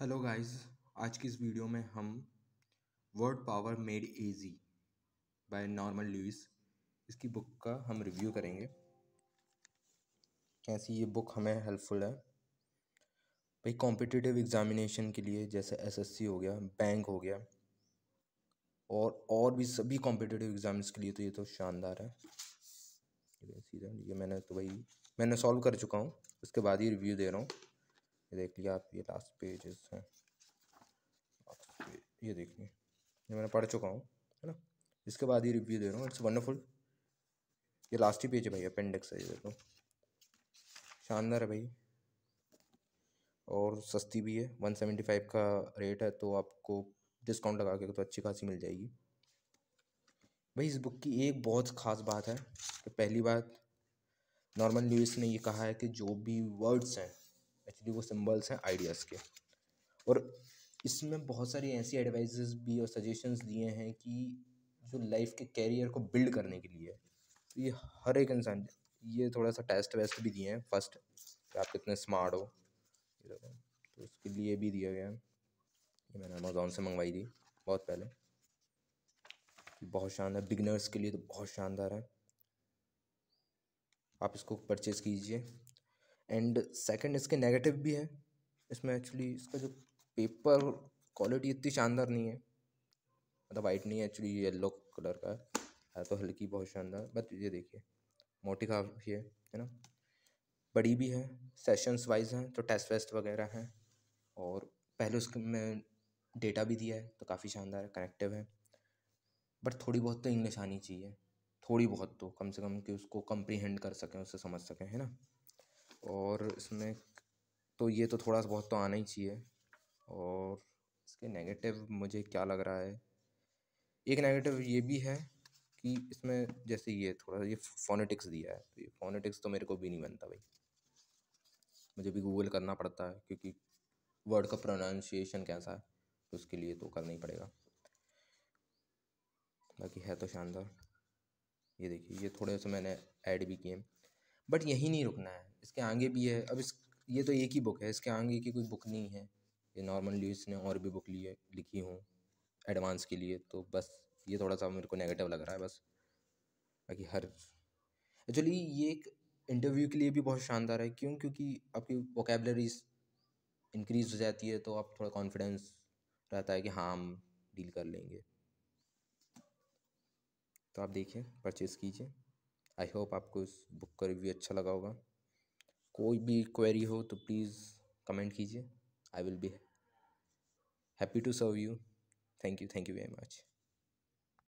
Hello guys, आज की इस वीडियो में हम word power made easy by Norman Lewis. इसकी बुक का हम रिव्यू करेंगे। कैसी ये बुक हमें हेल्पफुल है। भाई कॉम्पिटिटिव एग्जामिनेशन के लिए जैसे एसएससी हो गया, बैंक हो गया, और और भी सभी कॉम्पिटिटिव एग्ज़ाम्स के लिए तो ये तो शानदार है। ये मैंने तो भाई, मैंने सॉल्व कर चुका हूँ, उसके बाद ही रिव्यू दे रहा हूँ। देख लिया आप, ये लास्ट पेजेस हैं। ये देखिए ये मैंने पढ़ चुका हूँ, है ना? इसके बाद ही रिव्यू दे रहा हूँ इट्स वंडरफुल ये लास्ट ही पेज है भाई अपेंडिक्स है, ये देखो शानदार है भाई। और सस्ती भी है वन सेवेंटी फाइव का रेट है तो आपको डिस्काउंट लगा के तो अच्छी खासी मिल जाएगी। भाई, इस बुक की एक बहुत ख़ास बात है कि पहली बात नॉर्मल न्यूज़ ने ये कहा है कि जो भी वर्ड्स हैं एक्चुअली वो सिंबल्स हैं आइडियाज़ के। और इसमें बहुत सारी ऐसी एडवाइजेस भी और सजेशंस दिए हैं कि जो लाइफ के कैरियर को बिल्ड करने के लिए तो ये हर एक इंसान, ये थोड़ा सा टेस्ट वेस्ट भी दिए हैं। फ़र्स्ट कि आप कितने स्मार्ट हो तो उसके लिए भी दिया गया। है ये मैंने अमेज़ोन से मंगवाई थी, बहुत पहले। बहुत शानदार बिगनर्स के लिए तो बहुत शानदार है। आप इसको परचेज़ कीजिए। एंड सेकंड इसके नेगेटिव भी है। इसमें एक्चुअली इसका जो पेपर क्वालिटी इतनी शानदार नहीं है। मतलब वाइट नहीं है एक्चुअली येलो कलर का है। तो हल्की बहुत शानदार बट ये देखिए, मोटी काफ़ी है है ना? बड़ी भी है सेशंस वाइज हैं तो टेस्ट वेस्ट वगैरह हैं। और पहले उसके में डेटा भी दिया है तो काफ़ी शानदार है कनेक्टिव है। बट थोड़ी बहुत तो इंग्लिश आनी चाहिए। थोड़ी बहुत तो कम से कम कि उसको कंप्रीहेंड कर सकें, उससे समझ सकें, है ना? और इसमें तो ये तो थोड़ा सा बहुत तो आना ही चाहिए। और इसके नेगेटिव मुझे क्या लग रहा है? एक नेगेटिव ये भी है कि इसमें जैसे ये थोड़ा सा ये फोनेटिक्स दिया है। तो ये फोनेटिक्स तो मेरे को भी नहीं बनता भाई। मुझे भी गूगल करना पड़ता है क्योंकि वर्ड का प्रोनाउंसिएशन कैसा है तो उसके लिए तो करना ही पड़ेगा। बाकी है तो शानदार। ये देखिए, ये थोड़े से मैंने ऐड भी किए बट यही नहीं रुकना है। इसके आगे भी है। अब इस, ये तो एक ही बुक है। इसके आगे की कोई बुक नहीं है। ये नॉर्मल न्यूज़ ने और भी बुक लिए, लिखी हूँ एडवांस के लिए। तो बस ये थोड़ा सा मेरे को नेगेटिव लग रहा है बस। बाकी हर एक्चुअली ये एक इंटरव्यू के लिए भी बहुत शानदार है। क्यों? क्योंकि आपकी वोकेबलरीज इंक्रीज हो जाती है तो आप थोड़ा कॉन्फिडेंस रहता है कि हाँ हम डील कर लेंगे। तो आप देखिए परचेज़ कीजिए। आई होप आपको इस बुक का रिव्यू अच्छा लगा होगा। कोई भी क्वेरी हो तो प्लीज़ कमेंट कीजिए। I will be happy to serve you thank you thank you very much